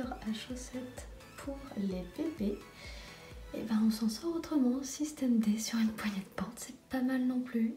à chaussettes pour les bébés. Et ben on s'en sort autrement, système D sur une poignée de porte, c'est pas mal non plus.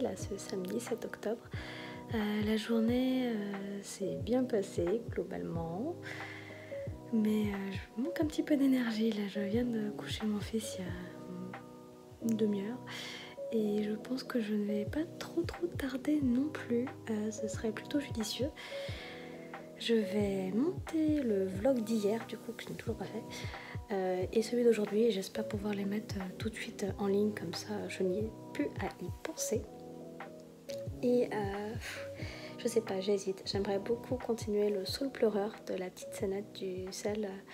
Là ce samedi 7 octobre. Euh, la journée euh, s'est bien passée globalement, mais euh, je manque un petit peu d'énergie. Là, je viens de coucher mon fils il y a une demi-heure et je pense que je ne vais pas trop trop tarder non plus. ce serait plutôt judicieux. Je vais monter le vlog d'hier, du coup, que je n'ai toujours pas fait, et celui d'aujourd'hui. J'espère pouvoir les mettre tout de suite en ligne, comme ça je n'y ai plus à y penser. Et euh, je sais pas, j'hésite. J'aimerais beaucoup continuer le soul pleureur de la petite scénette du sel euh,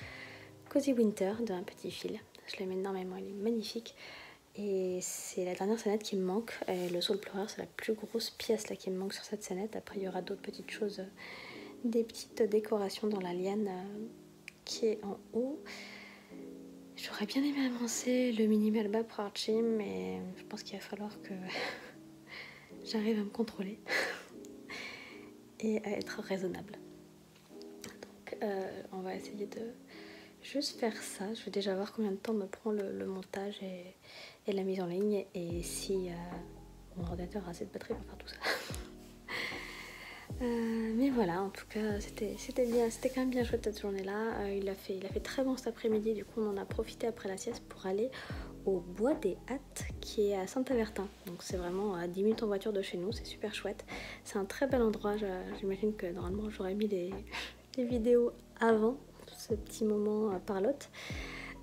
Cozy Winter d'un petit fil. Je l'aime énormément, il est magnifique. Et c'est la dernière scénette qui me manque. Et le soul pleureur, c'est la plus grosse pièce là qui me manque sur cette scénette. Après, il y aura d'autres petites choses, euh, des petites décorations dans la liane qui est en haut. J'aurais bien aimé avancer le mini Melba pour Archie, mais je pense qu'il va falloir que j'arrive à me contrôler et à être raisonnable. Donc euh, on va essayer de juste faire ça. Je vais déjà voir combien de temps me prend le, montage et, la mise en ligne et si euh, mon ordinateur a assez de batterie pour faire tout ça. Euh, mais voilà, en tout cas, c'était bien, c'était quand même bien chouette cette journée-là. il, a fait, il a fait très bon cet après-midi, du coup, on en a profité après la sieste pour aller au Bois des Hattes qui est à Saint-Avertin. Donc c'est vraiment à 10 minutes en voiture de chez nous, c'est super chouette. C'est un très bel endroit, j'imagine que normalement j'aurais mis les, vidéos avant ce petit moment.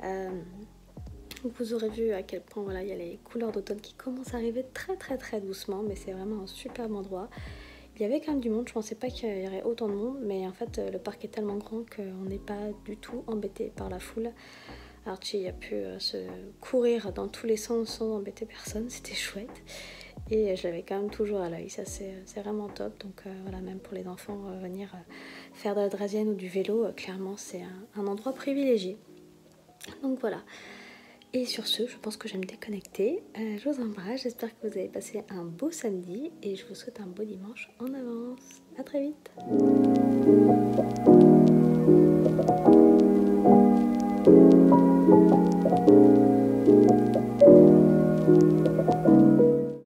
Euh, vous aurez vu à quel point voilà, il y a les couleurs d'automne qui commencent à arriver très très très doucement, mais c'est vraiment un superbe endroit. Il y avait quand même du monde, je pensais pas qu'il y aurait autant de monde, mais en fait le parc est tellement grand qu'on n'est pas du tout embêté par la foule. Archie a pu euh, se courir dans tous les sens sans embêter personne, c'était chouette. Et je l'avais quand même toujours à l'œil, ça c'est vraiment top. Donc euh, voilà, même pour les enfants, euh, venir faire de la drazienne ou du vélo, clairement c'est un, endroit privilégié. Donc voilà. Et sur ce, je pense que je vais me déconnecter. je vous embrasse, j'espère que vous avez passé un beau samedi et je vous souhaite un beau dimanche en avance. A très vite.